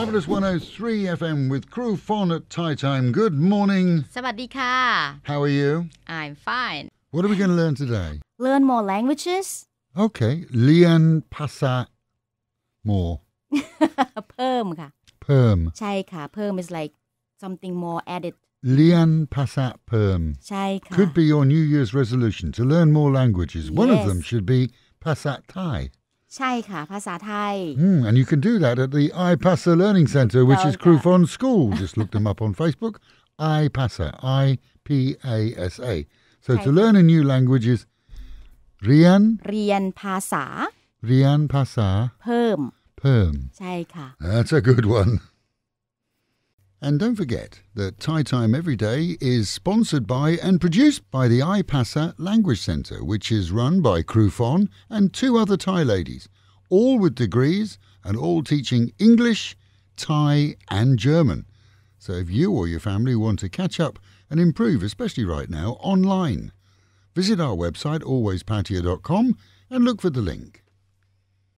Fabulous 103 FM with Kru Fon at Thai Time. Good morning. สวัสดีค่ะ How are you? I'm fine What are we going to learn today? learn more languages Okay. Lian Pasa More เพิ่มค่ะ Perm. ใช่ค่ะ เพิ่ม is like something more added Lian Pasa Perm. ใช่ค่ะ Could be your New Year's resolution to learn more languages. One of them should be Pasat Thai. Mm, and you can do that at the iPasa Learning Centre, which is Well. Kru Fon School. Just look them up on Facebook. iPasa, I P A S A. So to learn a new language is Rian เรียนภาษา Rian Pasa เพิ่ม Perm. ใช่ค่ะ That's a good one. And don't forget that Thai Time Every Day is sponsored by and produced by the iPasa Language Centre, which is run by Kru Fon and two other Thai ladies, all with degrees and all teaching English, Thai, and German. So if you or your family want to catch up and improve, especially right now, online, visit our website alwayspatio.com and look for the link.